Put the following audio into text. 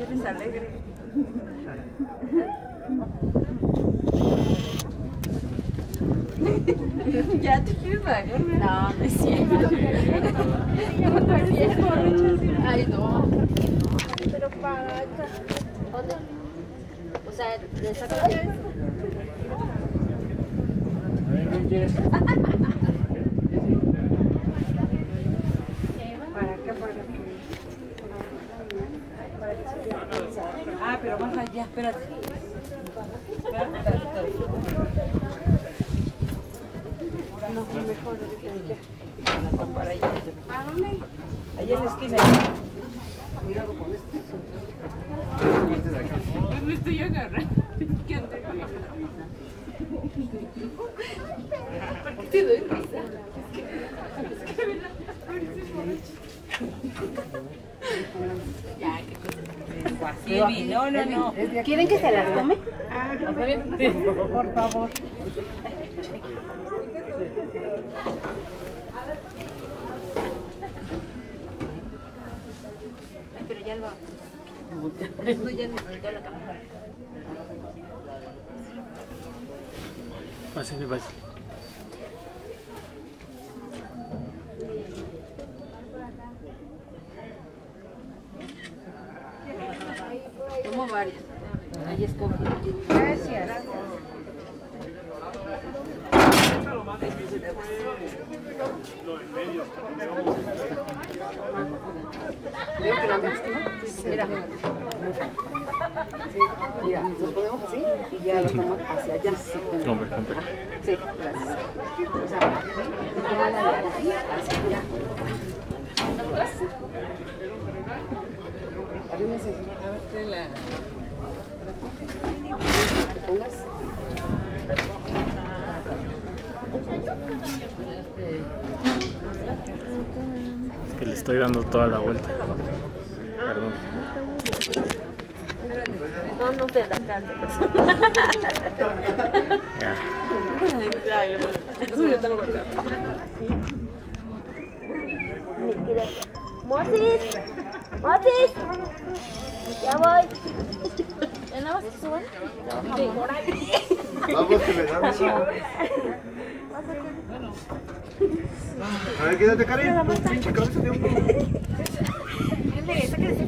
Vienes alegre. ya te quieres bajar, No, es cierto. Ay, no. Pero para acá. ¿Dónde? O sea, de esa A ver, ¿quién quieres? Para acá, para acá. Ah, pero más allá, espérate. No, mejor allá. ¿A dónde? Allá en la esquina. Cuidado con esto. Me estoy agarrando. ¿Qué? ¿Por qué te doy risa? No, no, no. ¿Quieren que se las tome? Por favor. Ay, pero ya lo Esto ya necesito la cámara. Pásale, pásale. Tomo varias. Ahí escoge. Gracias. Veo que la mezcla. Mira. Mira, lo ponemos así y ya lo tomamos hacia allá. Sí, gracias. O sea, hacia allá. Arrímese. A ver, trae la... ¿Te pongas? Es que le estoy dando toda la vuelta. Perdón. No, no te la canto. Ya. ¡Mosis! Ya voy. ¿Ya nada más que suban? Vamos, que me dan uno. A ver, quédate, Karen. Pinche cabeza de un Sáquenle, sáquenle ese